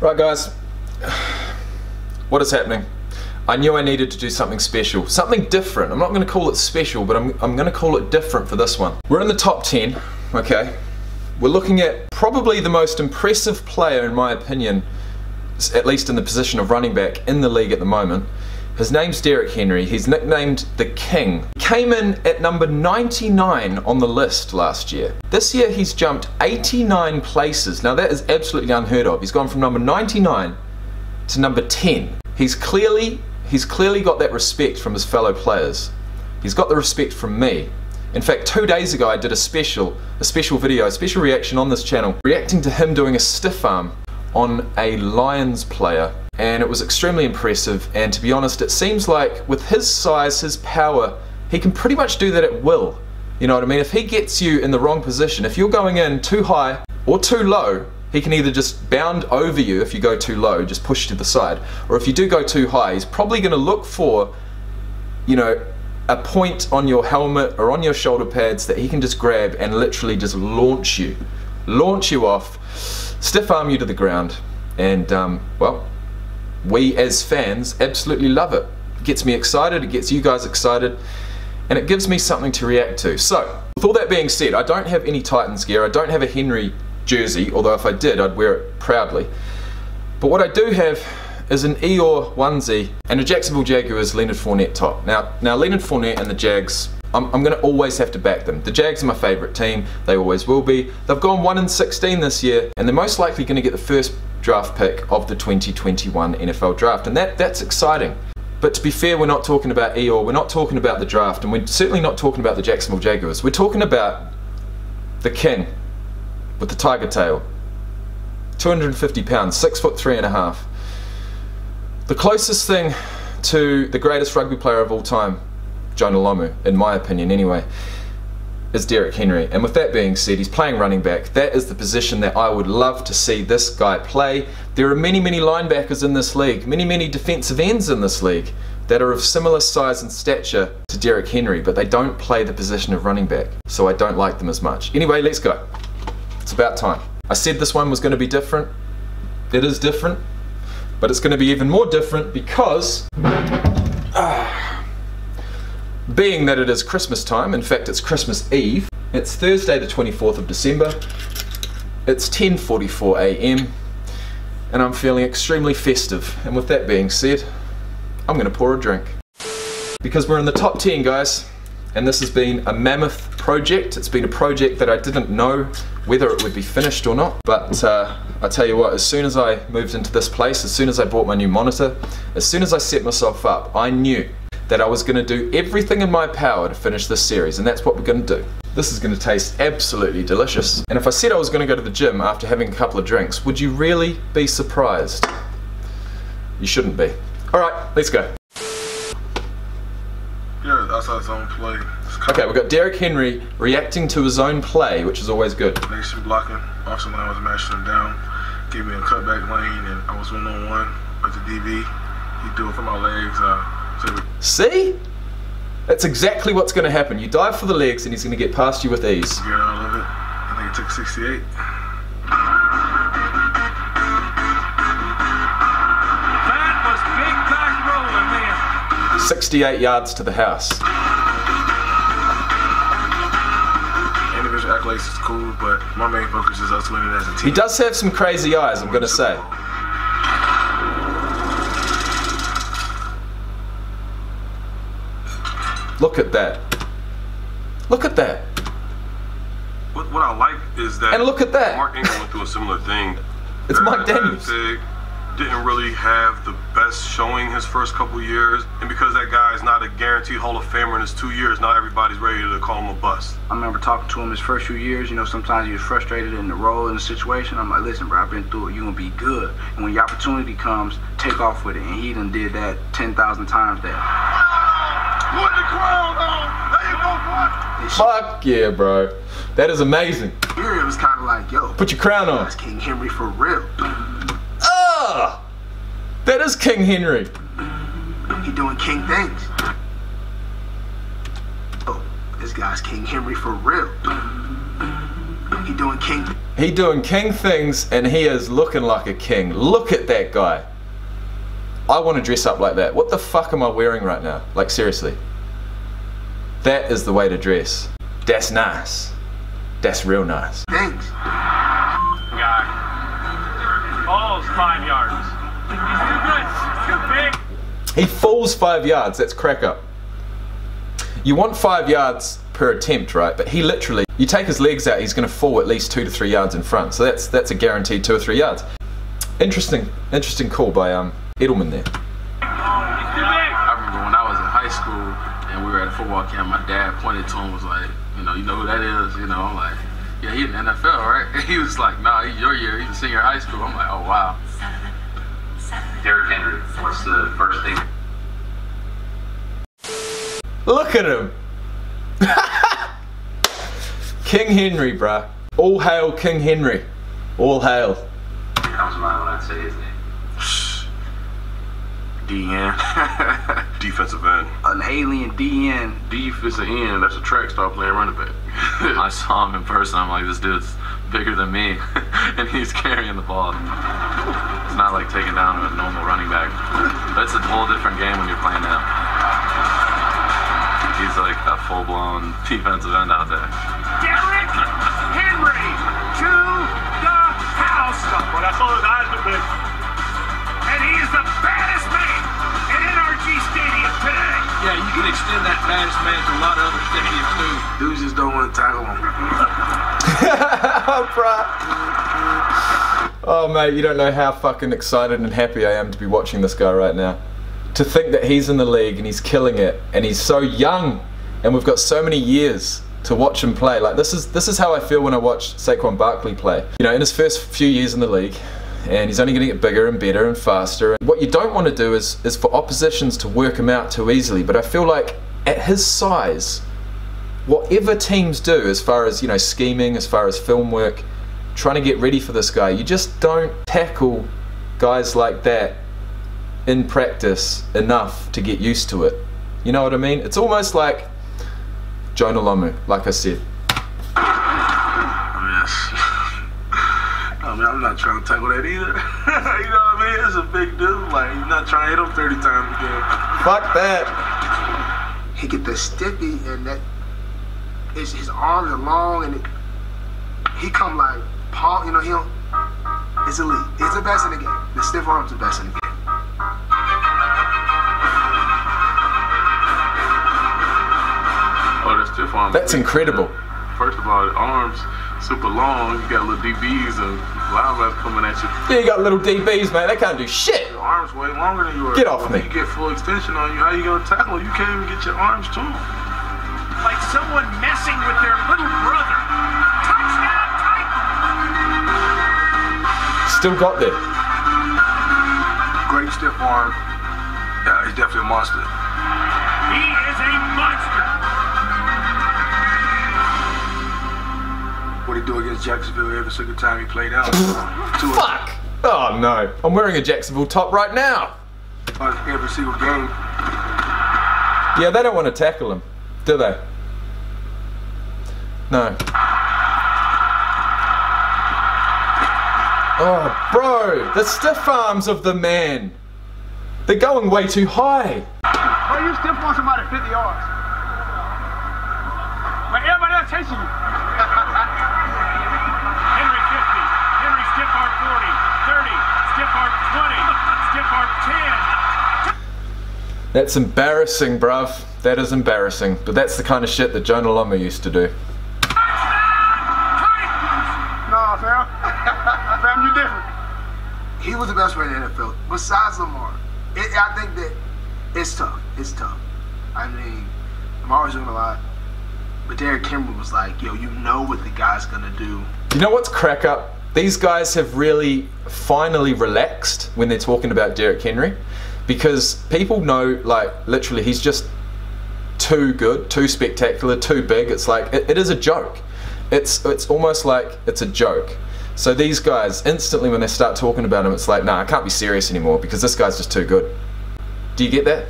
Right guys, what is happening? I knew I needed to do something special, something different. I'm not going to call it special, but I'm, I'm going to call it different for this one. We're in the top 10, okay? We're looking at probably the most impressive player in my opinion, at least in the position of running back in the league at the moment. His name's Derrick Henry. He's nicknamed the King. Came in at number 99 on the list last year. This year he's jumped 89 places. Now that is absolutely unheard of. He's gone from number 99 to number 10. He's clearly he's clearly got that respect from his fellow players. He's got the respect from me. In fact, two days ago I did a special, a special video, a special reaction on this channel, reacting to him doing a stiff arm on a Lions player and it was extremely impressive and to be honest it seems like with his size, his power, he can pretty much do that at will. You know what I mean? If he gets you in the wrong position, if you're going in too high or too low, he can either just bound over you if you go too low, just push to the side, or if you do go too high, he's probably going to look for, you know, a point on your helmet or on your shoulder pads that he can just grab and literally just launch you, launch you off, stiff arm you to the ground, and um, well, we as fans absolutely love it. It gets me excited, it gets you guys excited, and it gives me something to react to. So, with all that being said, I don't have any Titans gear, I don't have a Henry jersey, although if I did, I'd wear it proudly. But what I do have is an Eeyore onesie and a Jacksonville Jaguars Leonard Fournette top. Now, now Leonard Fournette and the Jags, I'm, I'm going to always have to back them. The Jags are my favourite team, they always will be. They've gone 1 in 16 this year, and they're most likely going to get the first draft pick of the 2021 NFL draft, and that, that's exciting. But to be fair, we're not talking about Eeyore, we're not talking about the draft, and we're certainly not talking about the Jacksonville Jaguars. We're talking about the king with the tiger tail. 250 pounds, six foot three and a half. The closest thing to the greatest rugby player of all time, Jonah Lomu, in my opinion anyway is Derrick Henry. And with that being said, he's playing running back. That is the position that I would love to see this guy play. There are many, many linebackers in this league, many, many defensive ends in this league that are of similar size and stature to Derrick Henry, but they don't play the position of running back. So I don't like them as much. Anyway, let's go. It's about time. I said this one was going to be different. It is different, but it's going to be even more different because... Being that it is Christmas time, in fact it's Christmas Eve, it's Thursday the 24th of December, it's 10.44am, and I'm feeling extremely festive. And with that being said, I'm gonna pour a drink. Because we're in the top 10 guys, and this has been a mammoth project. It's been a project that I didn't know whether it would be finished or not, but uh, I tell you what, as soon as I moved into this place, as soon as I bought my new monitor, as soon as I set myself up, I knew that I was going to do everything in my power to finish this series, and that's what we're going to do. This is going to taste absolutely delicious. And if I said I was going to go to the gym after having a couple of drinks, would you really be surprised? You shouldn't be. Alright, let's go. Yeah, outside his own play. Okay, we've got Derrick Henry reacting to his own play, which is always good. Nation blocking. When I was mashing him down, gave me a cutback lane, and I was one on one with the DB. He threw it from my legs. Uh, See? That's exactly what's going to happen. You dive for the legs and he's going to get past you with ease. Get out of it. I think it took 68. That was big back rolling, man. 68 yards to the house. Individual accolades is cool, but my main focus is us winning as a team. He does have some crazy eyes, I'm going to say. Look at that. Look at that. What, what I like is that. And look at that. Mark Ingram went through a similar thing. It's Mike Daniels. Didn't really have the best showing his first couple years, and because that guy is not a guaranteed Hall of Famer in his two years, not everybody's ready to call him a bust. I remember talking to him his first few years. You know, sometimes you're frustrated in the role in the situation. I'm like, listen, bro, I've been through it. You're gonna be good, and when your opportunity comes, take off with it. And he done did that ten thousand times. That. Put the crown on. There you go, boy. Fuck yeah, bro. That is amazing. Was kind of like, yo. Put your crown on. That's King Henry for real. Ah! That is King Henry. He doing king things. Oh, this guy's King Henry for real. He doing king. He doing king things and he is looking like a king. Look at that guy. I want to dress up like that. What the fuck am I wearing right now? Like seriously. That is the way to dress. That's nice. That's real nice. Thanks. Guy. Balls five yards. He's too good. Too big. He falls five yards. That's crack up. You want five yards per attempt, right? But he literally, you take his legs out, he's going to fall at least two to three yards in front. So that's that's a guaranteed two or three yards. Interesting, interesting call by um Edelman there. He's too big. I remember when I was in high school and we were at a football camp, my dad pointed to him and was like, you know, you know who that is? You know, I'm like, yeah, he in the NFL, right? He was like, nah, he's your year, he's a senior high school. I'm like, oh wow. Derrick Henry, what's the first thing Look at him. King Henry, bruh. All hail King Henry. All hail. that comes to mind when I say his name? DN. Defensive end. An alien DN. Def is an end. That's a track star playing running back. I saw him in person. I'm like, this dude's bigger than me, and he's carrying the ball. It's not like taking down a normal running back. But it's a whole different game when you're playing him. He's like a full-blown defensive end out there. Derrick Henry to the house. When I saw his Yeah, you can extend that baddest man to a lot of other stadiums too. Dudes just don't want to tackle him. Bruh. Oh mate, you don't know how fucking excited and happy I am to be watching this guy right now. To think that he's in the league and he's killing it and he's so young and we've got so many years to watch him play. Like this is this is how I feel when I watch Saquon Barkley play. You know, in his first few years in the league, and he's only going to get bigger and better and faster. And What you don't want to do is is for oppositions to work him out too easily. But I feel like at his size, whatever teams do as far as you know scheming, as far as film work, trying to get ready for this guy, you just don't tackle guys like that in practice enough to get used to it. You know what I mean? It's almost like Jonah Lomu, like I said. I mean, that's, I mean, I'm not trying to tackle that either. you know what I mean? It's a big dude. Like, you're not trying to hit him 30 times a game. Fuck that. he get the stiffy and that his, his arms are long and it, he come like Paul, you know, he don't, it's elite. It's the best in the game. The stiff arms are the best in the game. Oh, that's stiff arm. That's incredible. First of all, the arms super long. You got little DBs and linebackers coming at you. Yeah, you got little DBs, man. They can't do shit. Your arms way longer than yours. Get off When me. You get full extension on you. How you gonna tackle? You can't even get your arms to him. Like someone messing with their little brother. Touchdown Titans. Still got there. Great stiff arm. Yeah, he's definitely a monster. He is a monster. What he do against Jacksonville every single time he played out. Two Fuck. Oh no. I'm wearing a Jacksonville top right now. every single game. Yeah, they don't want to tackle him, do they? No. Oh, bro, the stiff arms of the man. They're going way too high. Why are you stiff on somebody 50 yards? But everybody else chasing you. Henry 50. Henry stiff arm 40. 30. Stiff arm 20. Stiff arm 10. That's embarrassing, bruv. That is embarrassing. But that's the kind of shit that Jonah Lomu used to do. Nah, fam. fam, you different. He was the best player in the NFL, besides Lamar. It, I think that it's tough. It's tough. I mean, Lamar's doing a lot. But Derrick Henry was like, yo, you know what the guy's gonna do. You know what's crack up? These guys have really finally relaxed when they're talking about Derrick Henry because people know, like, literally, he's just too good, too spectacular, too big. It's like, it, it is a joke. It's, it's almost like it's a joke. So these guys, instantly when they start talking about him, it's like, nah, I can't be serious anymore because this guy's just too good. Do you get that?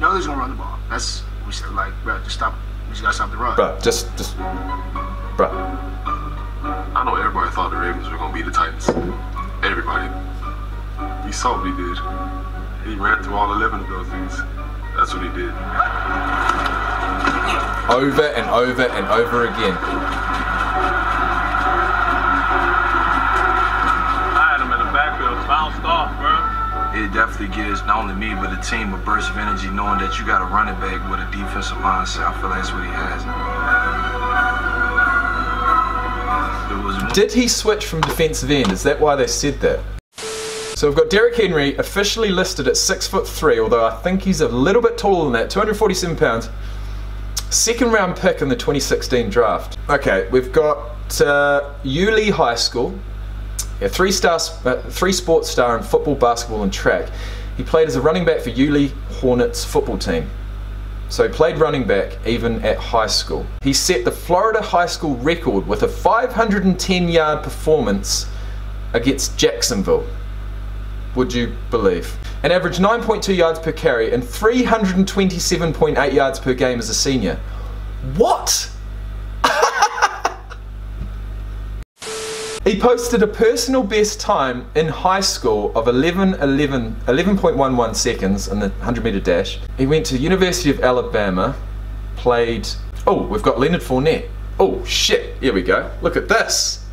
No, he's gonna run the ball. That's we said like, bro, just stop. We just gotta stop the run. Bro, just, just, Bruh. I know everybody thought the Ravens were gonna beat the Titans. Everybody. You saw what he did. He ran through all 11 of those things. That's what he did. Over and over and over again. I had him in the backfield, bounced off, bro. It definitely gives not only me but the team a burst of energy knowing that you got a running back with a defensive mindset. I feel like that's what he has. Did he switch from defensive end? Is that why they said that? So we've got Derrick Henry officially listed at six foot three, although I think he's a little bit taller than that, 247 pounds. Second round pick in the 2016 draft. Okay, we've got uh, Yulee High School, a three star, uh, three sports star in football, basketball, and track. He played as a running back for Yulee Hornets football team. So he played running back even at high school. He set the Florida high school record with a 510 yard performance against Jacksonville. Would you believe? An average 9.2 yards per carry and 327.8 yards per game as a senior. What? He posted a personal best time in high school of 11, 11, 11.11 seconds in the 100 meter dash. He went to University of Alabama, played. Oh, we've got Leonard Fournette. Oh shit! Here we go. Look at this.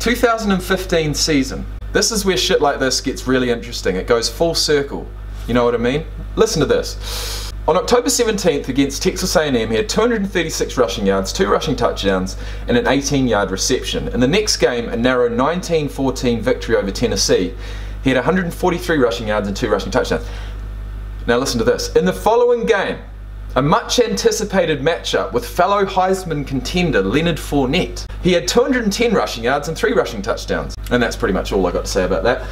2015 season. This is where shit like this gets really interesting. It goes full circle. You know what I mean? Listen to this. On October 17th against Texas A&M, he had 236 rushing yards, two rushing touchdowns, and an 18-yard reception. In the next game, a narrow 19-14 victory over Tennessee, he had 143 rushing yards and two rushing touchdowns. Now listen to this. In the following game, a much anticipated matchup with fellow Heisman contender Leonard Fournette. He had 210 rushing yards and three rushing touchdowns. And that's pretty much all I got to say about that.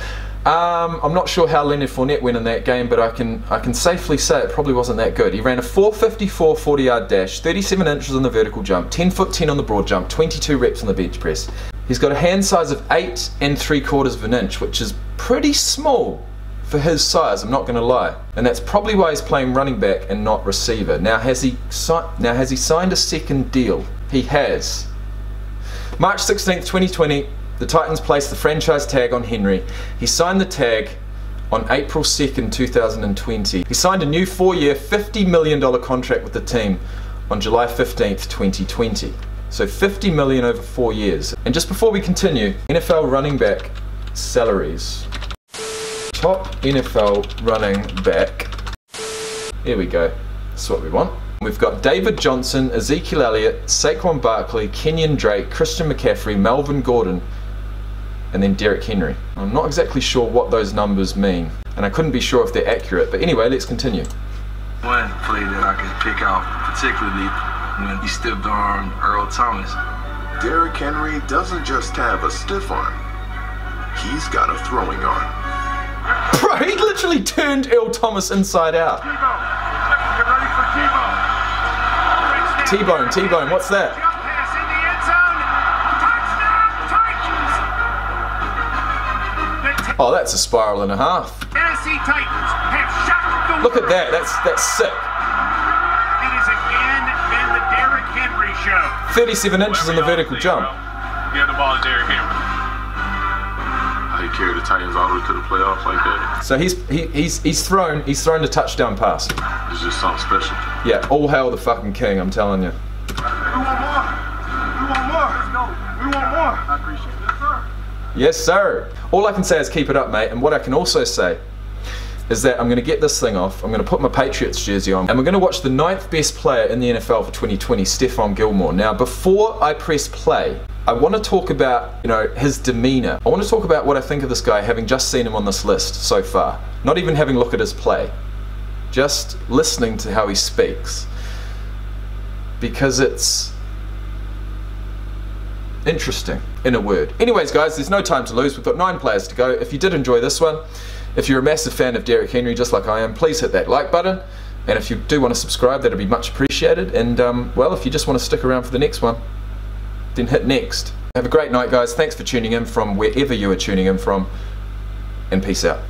Um, I'm not sure how Leonard Fournette went in that game, but I can I can safely say it probably wasn't that good. He ran a 454 40 yard dash, 37 inches on the vertical jump, 10 foot 10 on the broad jump, 22 reps on the bench press. He's got a hand size of 8 and 3 quarters of an inch, which is pretty small for his size, I'm not going to lie. And that's probably why he's playing running back and not receiver. Now has he si now has he signed a second deal? He has. March 16th, 2020, the Titans placed the franchise tag on Henry. He signed the tag on April 2nd, 2020. He signed a new four-year, $50 million contract with the team on July 15th, 2020. So 50 million over four years. And just before we continue, NFL running back salaries. Top NFL running back. Here we go. That's what we want. We've got David Johnson, Ezekiel Elliott, Saquon Barkley, Kenyan Drake, Christian McCaffrey, Melvin Gordon, and then Derrick Henry. I'm not exactly sure what those numbers mean, and I couldn't be sure if they're accurate, but anyway, let's continue. one play that I can pick out, particularly when he stiff armed Earl Thomas. Derrick Henry doesn't just have a stiff arm, he's got a throwing arm. Bro, he literally turned Earl Thomas inside out. Get ready for Tebow. T-Bone, T-Bone, what's that? Oh, that's a spiral and a half. Tennessee Titans have shocked the Look at that, that's that's sick. It has again been the Derrick Henry show. 37 inches in the vertical jump. Give the ball to Derrick Henry. How you carry the Titans all the way to the playoffs like that? So he's he, he's he's thrown he's thrown a touchdown pass. It's just something special. Yeah, all hail the fucking king, I'm telling you. We want more. We want more. Let's go. We want more. I appreciate it. Yes, sir. Yes, sir. All I can say is keep it up, mate. And what I can also say is that I'm going to get this thing off. I'm going to put my Patriots jersey on, and we're going to watch the ninth best player in the NFL for 2020, Stephon Gilmore. Now, before I press play, I want to talk about, you know, his demeanor. I want to talk about what I think of this guy, having just seen him on this list so far. Not even having a look at his play, just listening to how he speaks, because it's interesting in a word. Anyways, guys, there's no time to lose. We've got nine players to go. If you did enjoy this one, if you're a massive fan of Derrick Henry, just like I am, please hit that like button. And if you do want to subscribe, that'd be much appreciated. And um, well, if you just want to stick around for the next one, then hit next. Have a great night, guys. Thanks for tuning in from wherever you are tuning in from, and peace out.